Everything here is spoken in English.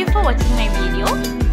you for watching my video.